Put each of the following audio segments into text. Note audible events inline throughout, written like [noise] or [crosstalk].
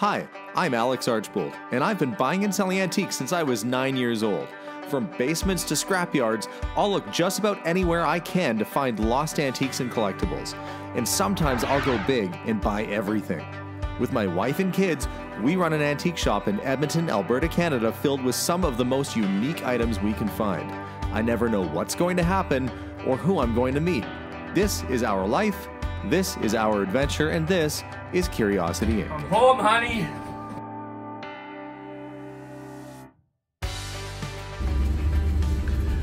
Hi, I'm Alex Archbold, and I've been buying and selling antiques since I was nine years old. From basements to scrapyards, I'll look just about anywhere I can to find lost antiques and collectibles. And sometimes I'll go big and buy everything. With my wife and kids, we run an antique shop in Edmonton, Alberta, Canada, filled with some of the most unique items we can find. I never know what's going to happen or who I'm going to meet. This is our life, this is our adventure, and this is Curiosity Inc. I'm home, honey.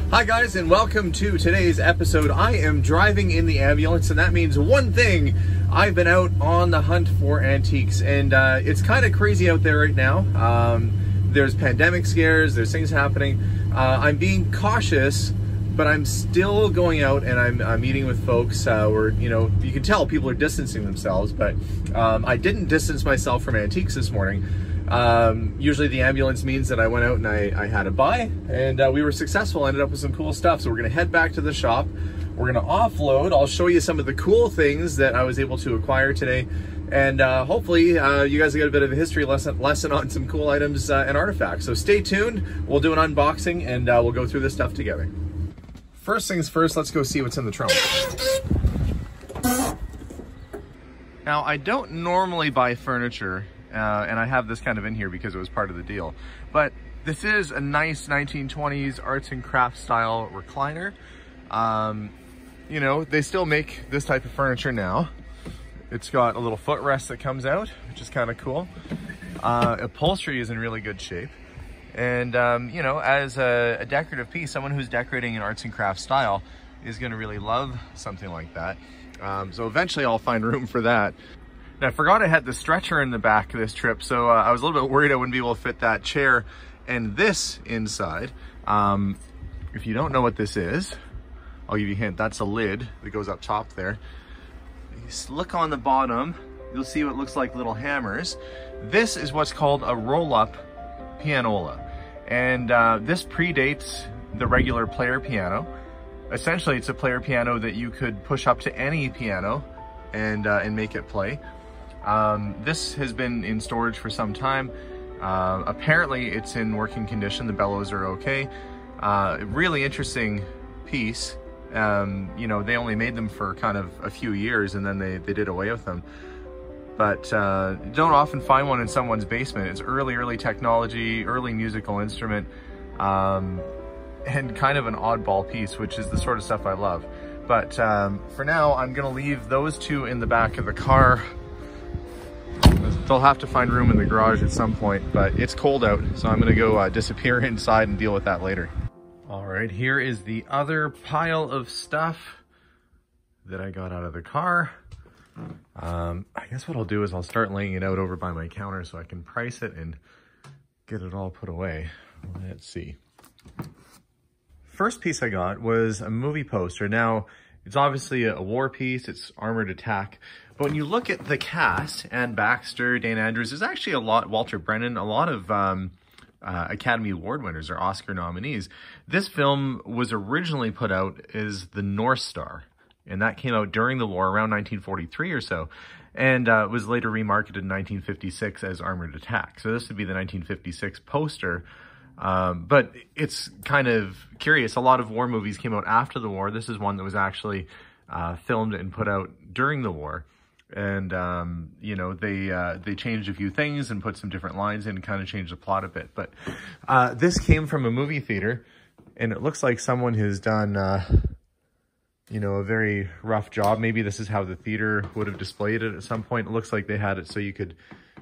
Hi, guys, and welcome to today's episode. I am driving in the ambulance, and that means one thing I've been out on the hunt for antiques, and uh, it's kind of crazy out there right now. Um, there's pandemic scares, there's things happening. Uh, I'm being cautious, but I'm still going out and I'm, I'm meeting with folks uh, where, you know, you can tell people are distancing themselves, but um, I didn't distance myself from antiques this morning. Um, usually the ambulance means that I went out and I, I had a buy and uh, we were successful, ended up with some cool stuff. So we're gonna head back to the shop. We're gonna offload. I'll show you some of the cool things that I was able to acquire today. And uh, hopefully uh, you guys get a bit of a history lesson, lesson on some cool items uh, and artifacts. So stay tuned. We'll do an unboxing and uh, we'll go through this stuff together. First things first, let's go see what's in the trunk. Now, I don't normally buy furniture uh, and I have this kind of in here because it was part of the deal. But this is a nice 1920s arts and crafts style recliner. Um, you know, they still make this type of furniture now. It's got a little footrest that comes out, which is kind of cool. Uh, upholstery is in really good shape. And, um, you know, as a, a decorative piece, someone who's decorating in arts and crafts style is going to really love something like that. Um, so eventually I'll find room for that. Now, I forgot I had the stretcher in the back of this trip, so uh, I was a little bit worried I wouldn't be able to fit that chair and this inside. Um, if you don't know what this is, I'll give you a hint. That's a lid that goes up top there. Look on the bottom, you'll see what looks like little hammers. This is what's called a roll-up pianola. And uh, this predates the regular player piano. Essentially, it's a player piano that you could push up to any piano and, uh, and make it play. Um, this has been in storage for some time. Uh, apparently it's in working condition. The bellows are okay. Uh, really interesting piece. Um, you know, they only made them for kind of a few years and then they, they did away with them. But uh, don't often find one in someone's basement. It's early, early technology, early musical instrument, um, and kind of an oddball piece, which is the sort of stuff I love. But um, for now, I'm gonna leave those two in the back of the car They'll have to find room in the garage at some point, but it's cold out, so I'm gonna go uh, disappear [laughs] inside and deal with that later. All right, here is the other pile of stuff that I got out of the car. Um, I guess what I'll do is I'll start laying it out over by my counter so I can price it and get it all put away. Let's see. First piece I got was a movie poster. Now, it's obviously a war piece, it's armored attack, but when you look at the cast, Anne Baxter, Dana Andrews, there's actually a lot, Walter Brennan, a lot of um, uh, Academy Award winners or Oscar nominees. This film was originally put out as The North Star, and that came out during the war, around 1943 or so, and uh, was later remarketed in 1956 as Armored Attack. So this would be the 1956 poster. Um, but it's kind of curious. A lot of war movies came out after the war. This is one that was actually uh, filmed and put out during the war and um, you know they uh, they changed a few things and put some different lines in and kind of changed the plot a bit. But uh, this came from a movie theater, and it looks like someone has done uh, you know a very rough job. Maybe this is how the theater would have displayed it at some point. It looks like they had it so you could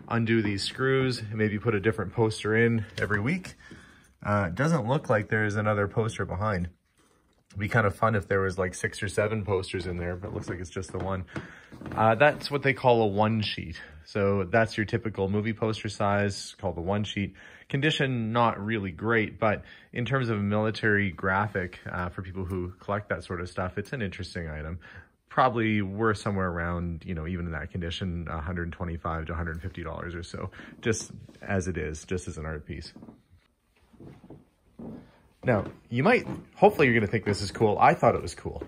undo these screws, and maybe put a different poster in every week. Uh, it doesn't look like there's another poster behind. It'd be kind of fun if there was like six or seven posters in there, but it looks like it's just the one. Uh, that's what they call a one sheet. So that's your typical movie poster size called the one sheet. Condition, not really great, but in terms of a military graphic, uh, for people who collect that sort of stuff, it's an interesting item. Probably worth somewhere around, you know, even in that condition, 125 to $150 or so, just as it is, just as an art piece. Now, you might, hopefully you're going to think this is cool. I thought it was cool.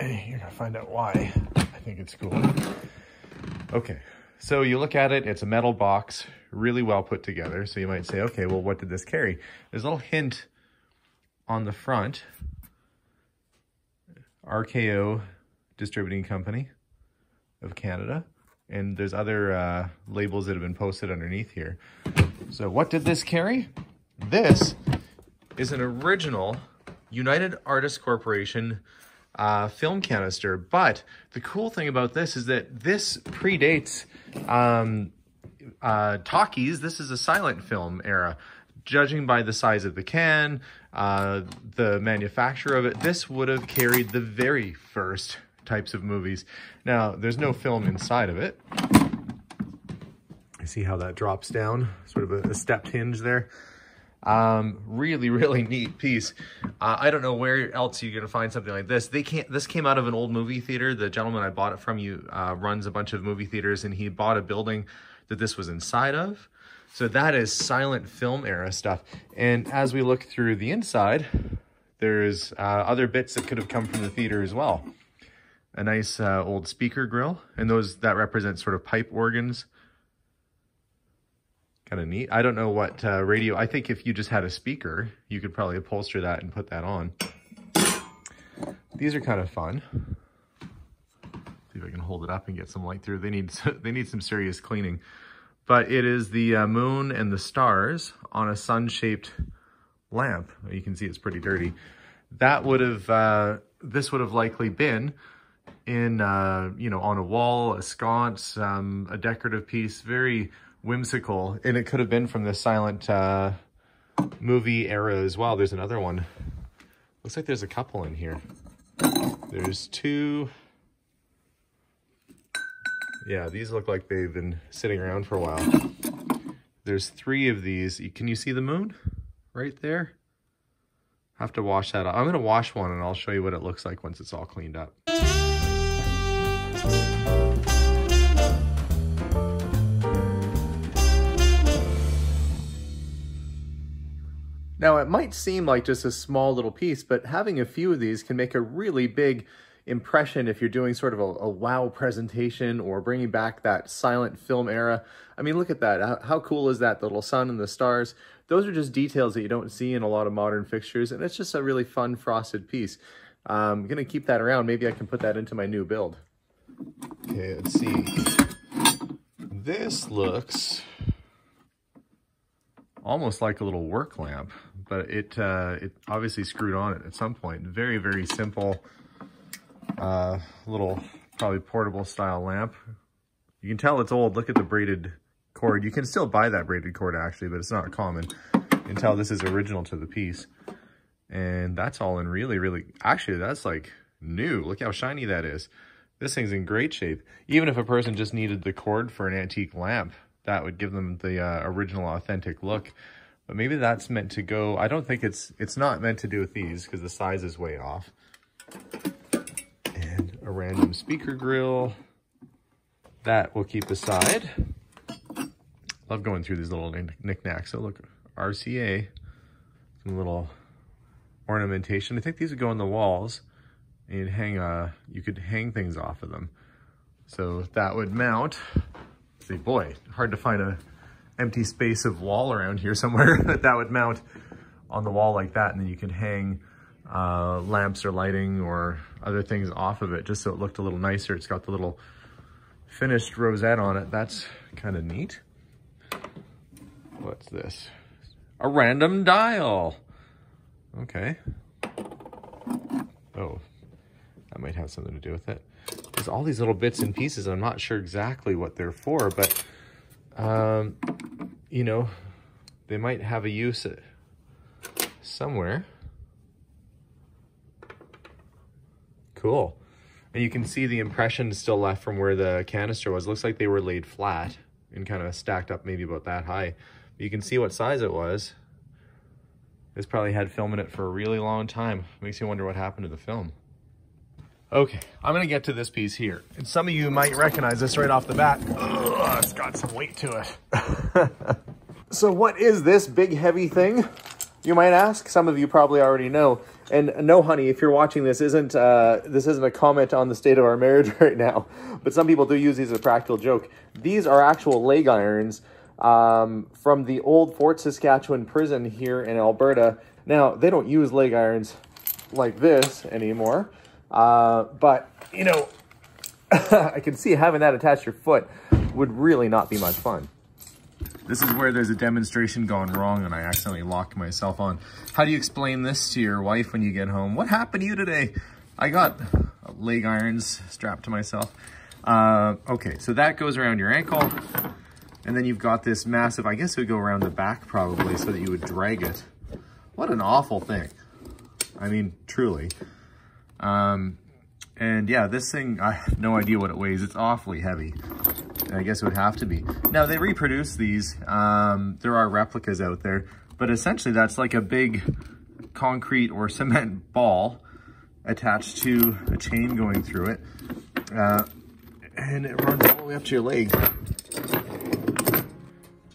And you're going to find out why I think it's cool. Okay, So you look at it, it's a metal box, really well put together. So you might say, okay, well, what did this carry? There's a little hint on the front. RKO Distributing Company of Canada. And there's other uh, labels that have been posted underneath here. So what did this carry? This is an original United Artists Corporation uh, film canister. But the cool thing about this is that this predates um, uh, talkies. This is a silent film era. Judging by the size of the can, uh, the manufacturer of it, this would have carried the very first types of movies. Now, there's no film inside of it. You see how that drops down? Sort of a, a stepped hinge there. Um, really, [laughs] really neat piece. Uh, I don't know where else you're gonna find something like this. They can't. This came out of an old movie theater. The gentleman I bought it from you uh, runs a bunch of movie theaters, and he bought a building that this was inside of. So that is silent film era stuff. And as we look through the inside, there's uh, other bits that could have come from the theater as well. A nice uh, old speaker grill, and those that represent sort of pipe organs kind of neat. I don't know what uh, radio, I think if you just had a speaker, you could probably upholster that and put that on. These are kind of fun. See if I can hold it up and get some light through. They need, [laughs] they need some serious cleaning. But it is the uh, moon and the stars on a sun-shaped lamp. You can see it's pretty dirty. That would have, uh, this would have likely been in, uh, you know, on a wall, a sconce, um, a decorative piece, very whimsical. And it could have been from the silent uh, movie era as well. There's another one. Looks like there's a couple in here. There's two. Yeah, these look like they've been sitting around for a while. There's three of these. Can you see the moon right there? I have to wash that I'm going to wash one and I'll show you what it looks like once it's all cleaned up. Now, it might seem like just a small little piece, but having a few of these can make a really big impression if you're doing sort of a, a wow presentation or bringing back that silent film era. I mean, look at that. How, how cool is that? The little sun and the stars. Those are just details that you don't see in a lot of modern fixtures, and it's just a really fun frosted piece. I'm going to keep that around. Maybe I can put that into my new build. Okay, let's see. This looks almost like a little work lamp but it uh, it obviously screwed on it at some point. Very, very simple uh, little probably portable style lamp. You can tell it's old. Look at the braided cord. You can still buy that braided cord actually, but it's not common. You can tell this is original to the piece. And that's all in really, really, actually that's like new. Look how shiny that is. This thing's in great shape. Even if a person just needed the cord for an antique lamp, that would give them the uh, original authentic look. But maybe that's meant to go, I don't think it's, it's not meant to do with these because the size is way off. And a random speaker grill. That we'll keep aside. Love going through these little knickknacks. So look, RCA, some little ornamentation. I think these would go on the walls and hang, uh, you could hang things off of them. So that would mount. See, boy, hard to find a empty space of wall around here somewhere that [laughs] that would mount on the wall like that. And then you can hang uh, lamps or lighting or other things off of it just so it looked a little nicer. It's got the little finished rosette on it. That's kind of neat. What's this? A random dial. Okay. Oh, that might have something to do with it. There's all these little bits and pieces. I'm not sure exactly what they're for, but um, you know, they might have a use somewhere. Cool. And you can see the impression still left from where the canister was. Looks like they were laid flat and kind of stacked up maybe about that high. But you can see what size it was. This probably had film in it for a really long time. Makes you wonder what happened to the film. Okay, I'm gonna get to this piece here. And some of you might recognize this right off the bat. Ugh, it's got some weight to it. [laughs] so what is this big heavy thing? You might ask. Some of you probably already know. And no, honey, if you're watching this, isn't uh, this isn't a comment on the state of our marriage [laughs] right now, but some people do use these as a practical joke. These are actual leg irons um, from the old Fort Saskatchewan prison here in Alberta. Now, they don't use leg irons like this anymore, uh, but, you know, [laughs] I can see having that attached to your foot would really not be much fun. This is where there's a demonstration gone wrong and I accidentally locked myself on. How do you explain this to your wife when you get home? What happened to you today? I got leg irons strapped to myself. Uh, okay, so that goes around your ankle. And then you've got this massive, I guess it would go around the back probably so that you would drag it. What an awful thing. I mean, truly. Um, and yeah, this thing, I have no idea what it weighs. It's awfully heavy. I guess it would have to be. Now, they reproduce these. Um, there are replicas out there. But essentially, that's like a big concrete or [laughs] cement ball attached to a chain going through it. Uh, and it runs all the way up to your leg.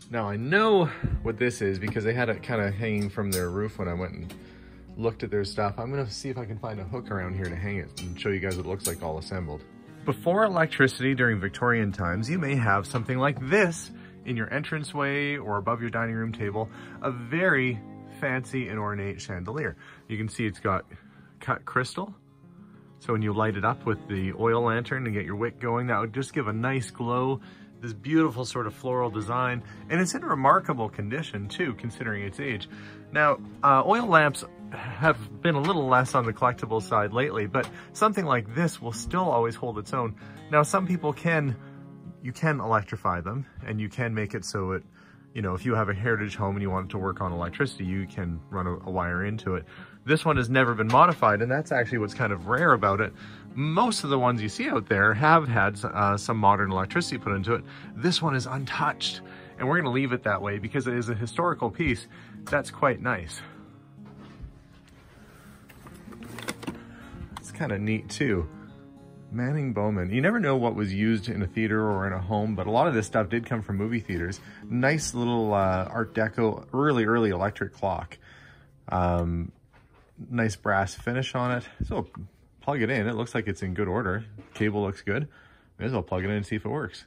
Now, I know what this is because they had it kind of hanging from their roof when I went and looked at their stuff. I'm gonna see if I can find a hook around here to hang it and show you guys what it looks like all assembled. Before electricity during Victorian times, you may have something like this in your entranceway or above your dining room table, a very fancy and ornate chandelier. You can see it's got cut crystal. So when you light it up with the oil lantern and get your wick going, that would just give a nice glow this beautiful sort of floral design, and it's in remarkable condition too, considering its age. Now, uh, oil lamps have been a little less on the collectible side lately, but something like this will still always hold its own. Now, some people can, you can electrify them and you can make it so it, you know, if you have a heritage home and you want it to work on electricity, you can run a, a wire into it. This one has never been modified and that's actually what's kind of rare about it. Most of the ones you see out there have had uh, some modern electricity put into it. This one is untouched and we're gonna leave it that way because it is a historical piece. That's quite nice. Kind of neat too. Manning Bowman. You never know what was used in a theater or in a home, but a lot of this stuff did come from movie theaters. Nice little uh, Art Deco, really early electric clock. Um, nice brass finish on it. So plug it in. It looks like it's in good order. Cable looks good. May as well plug it in and see if it works.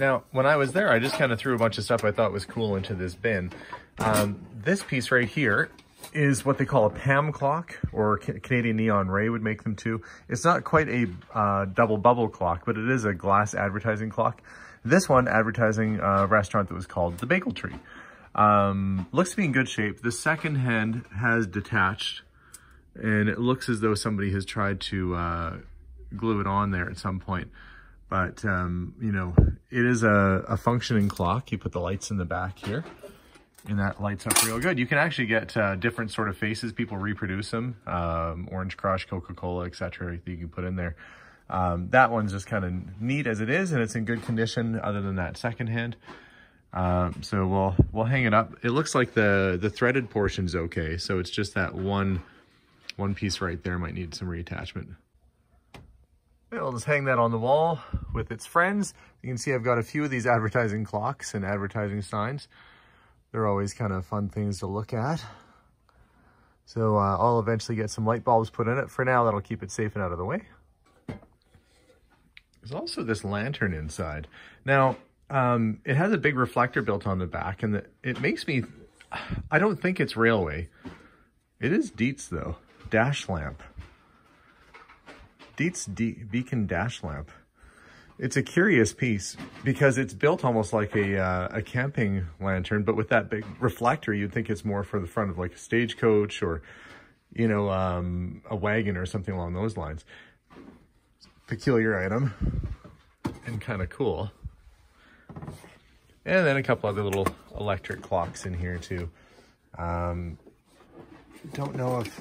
Now, when I was there, I just kind of threw a bunch of stuff I thought was cool into this bin. Um, this piece right here is what they call a PAM clock, or Canadian Neon Ray would make them too. It's not quite a uh, double bubble clock, but it is a glass advertising clock. This one advertising a restaurant that was called The Bagel Tree. Um, looks to be in good shape. The second hand has detached, and it looks as though somebody has tried to uh, glue it on there at some point. But, um, you know, it is a, a functioning clock. You put the lights in the back here and that lights up real good. You can actually get uh, different sort of faces. People reproduce them, um, Orange Crush, Coca-Cola, etc. You can put in there. Um, that one's just kind of neat as it is, and it's in good condition other than that secondhand. Um, so we'll we'll hang it up. It looks like the the threaded portion's okay, so it's just that one one piece right there might need some reattachment. We'll just hang that on the wall with its friends. You can see I've got a few of these advertising clocks and advertising signs. They're always kind of fun things to look at. So uh, I'll eventually get some light bulbs put in it. For now, that'll keep it safe and out of the way. There's also this lantern inside. Now, um, it has a big reflector built on the back, and the, it makes me... I don't think it's Railway. It is Dietz, though. Dash lamp. Dietz D beacon dash lamp. It's a curious piece because it's built almost like a, uh, a camping lantern, but with that big reflector, you'd think it's more for the front of like a stagecoach or, you know, um, a wagon or something along those lines. Peculiar item and kind of cool. And then a couple other little electric clocks in here too. Um, don't know if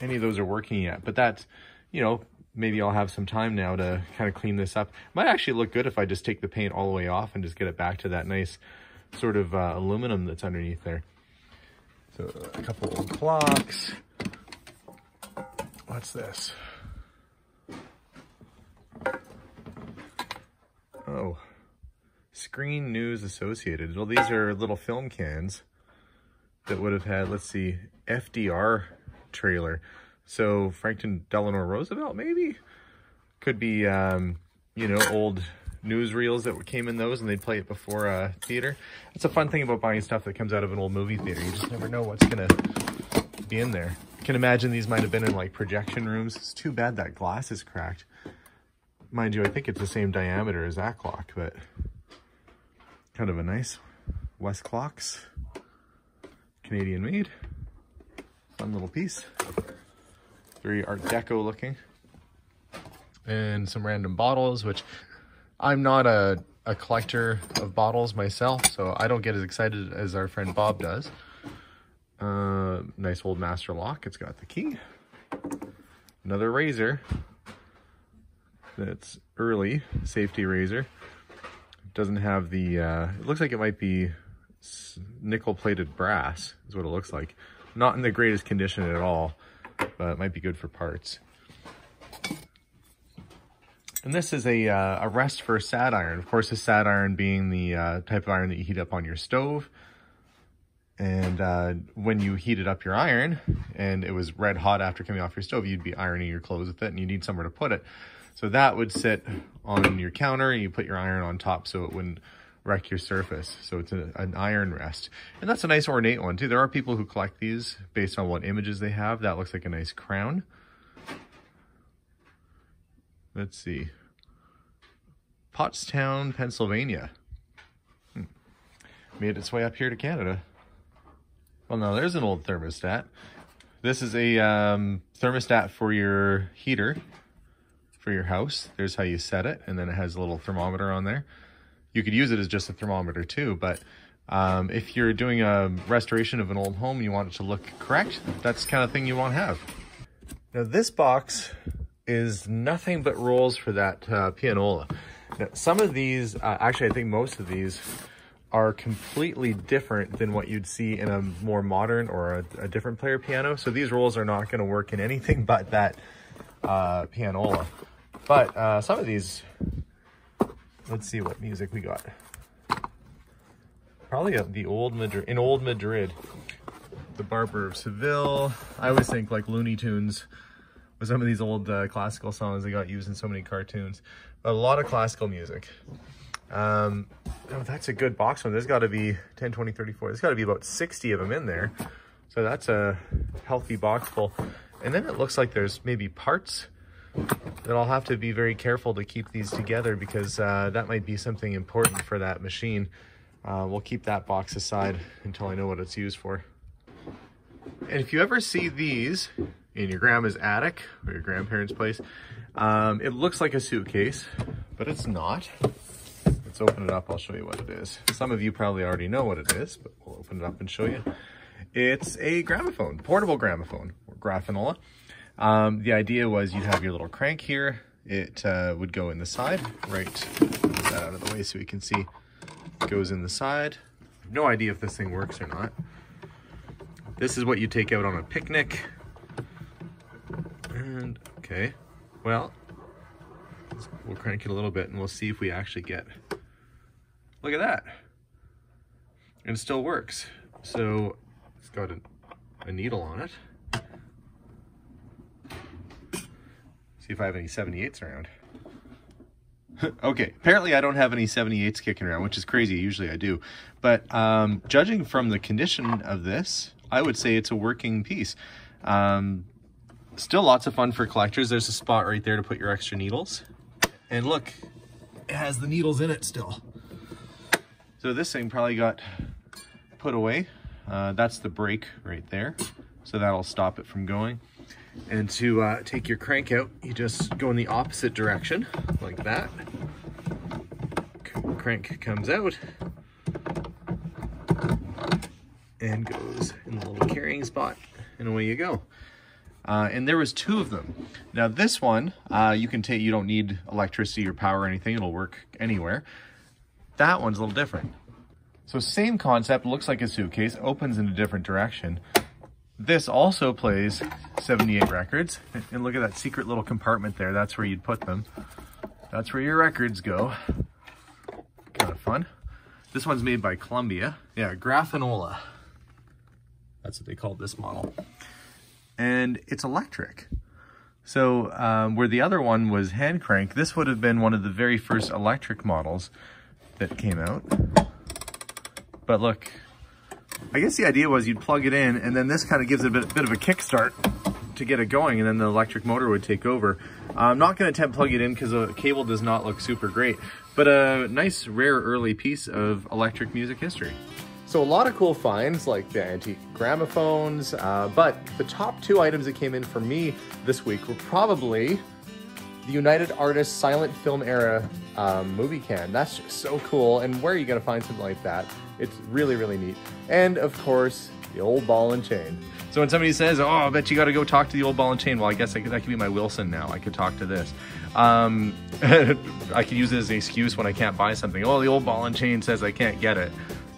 any of those are working yet, but that's, you know, maybe I'll have some time now to kind of clean this up. Might actually look good if I just take the paint all the way off and just get it back to that nice sort of uh, aluminum that's underneath there. So a couple of clocks. What's this? Oh, Screen News Associated. Well, these are little film cans that would have had, let's see, FDR trailer. So Franklin Delano Roosevelt, maybe? Could be, um, you know, old newsreels that came in those and they'd play it before uh, theater. It's a fun thing about buying stuff that comes out of an old movie theater. You just never know what's going to be in there. I can imagine these might have been in like projection rooms. It's too bad that glass is cracked. Mind you, I think it's the same diameter as that clock, but kind of a nice Westclox, Canadian made. Fun little piece. Very Art Deco looking. And some random bottles, which I'm not a, a collector of bottles myself, so I don't get as excited as our friend Bob does. Uh, nice old master lock. It's got the key. Another razor. That's early safety razor. Doesn't have the, uh, it looks like it might be nickel plated brass is what it looks like. Not in the greatest condition at all, but it might be good for parts. And this is a, uh, a rest for a sad iron. Of course, a sad iron being the uh, type of iron that you heat up on your stove. And uh, when you heated up your iron and it was red hot after coming off your stove, you'd be ironing your clothes with it and you need somewhere to put it. So that would sit on your counter and you put your iron on top so it wouldn't wreck your surface. So it's a, an iron rest. And that's a nice ornate one too. There are people who collect these based on what images they have. That looks like a nice crown. Let's see. Pottstown, Pennsylvania. Hmm. Made its way up here to Canada. Well, now there's an old thermostat. This is a um, thermostat for your heater for your house. There's how you set it, and then it has a little thermometer on there. You could use it as just a thermometer too, but um, if you're doing a restoration of an old home, you want it to look correct, that's kind of thing you want to have. Now this box is nothing but rolls for that uh, pianola. Now, some of these, uh, actually I think most of these are completely different than what you'd see in a more modern or a, a different player piano. So these rolls are not going to work in anything [laughs] but that uh, pianola. But uh, some of these Let's see what music we got. Probably the old Madrid, in old Madrid. The Barber of Seville. I always think like Looney Tunes with some of these old uh, classical songs they got used in so many cartoons. But a lot of classical music. Um, oh, that's a good box one. There's got to be 10, 20, 34. There's got to be about 60 of them in there. So that's a healthy box full. And then it looks like there's maybe parts that I'll have to be very careful to keep these together because uh, that might be something important for that machine. Uh, we'll keep that box aside until I know what it's used for. And if you ever see these in your grandma's attic or your grandparents' place, um, it looks like a suitcase, but it's not. Let's open it up. I'll show you what it is. Some of you probably already know what it is, but we'll open it up and show you. It's a gramophone, portable gramophone, or grafonola. Um, the idea was you'd have your little crank here. It uh, would go in the side, right, that out of the way so we can see it goes in the side. No idea if this thing works or not. This is what you take out on a picnic. And, okay, well, we'll crank it a little bit and we'll see if we actually get, look at that. And it still works. So it's got a, a needle on it. See if I have any 78s around. [laughs] okay, apparently I don't have any 78s kicking around, which is crazy. Usually I do. But um, judging from the condition of this, I would say it's a working piece. Um, still lots of fun for collectors. There's a spot right there to put your extra needles. And look, it has the needles in it still. So this thing probably got put away. Uh, that's the brake right there. So that'll stop it from going. And to uh, take your crank out, you just go in the opposite direction, like that. Crank comes out and goes in the little carrying spot, and away you go. Uh, and there was two of them. Now this one, uh, you can take, you don't need electricity or power or anything, it'll work anywhere. That one's a little different. So same concept, looks like a suitcase, opens in a different direction, this also plays 78 records. And look at that secret little compartment there. That's where you'd put them. That's where your records go. Kind of fun. This one's made by Columbia. Yeah, Grafonola. That's what they called this model. And it's electric. So um, where the other one was hand crank, this would have been one of the very first electric models that came out. But look, I guess the idea was you'd plug it in and then this kind of gives it a bit, bit of a kickstart to get it going and then the electric motor would take over. I'm not going to attempt plug it in because the cable does not look super great, but a nice rare early piece of electric music history. So a lot of cool finds like the antique gramophones, uh, but the top two items that came in for me this week were probably the United Artists silent film era um, movie can. That's just so cool. And where are you gonna find something like that? It's really, really neat. And of course, the old ball and chain. So when somebody says, oh, I bet you got to go talk to the old ball and chain, well, I guess I could, that could be my Wilson now. I could talk to this. Um, [laughs] I could use it as an excuse when I can't buy something. Oh, the old ball and chain says I can't get it.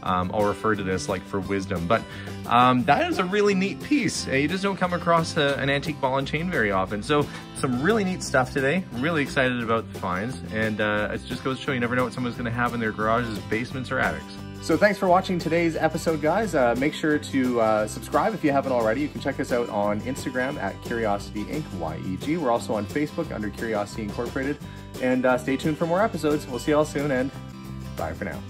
Um, I'll refer to this like for wisdom. But um, that is a really neat piece. You just don't come across a, an antique ball and chain very often. So some really neat stuff today. Really excited about the finds. And uh, it just goes to show you never know what someone's gonna have in their garages, basements, or attics. So thanks for watching today's episode, guys. Uh, make sure to uh, subscribe if you haven't already. You can check us out on Instagram at Curiosity Inc. YEG. We're also on Facebook under Curiosity Incorporated. And uh, stay tuned for more episodes. We'll see y'all soon, and bye for now.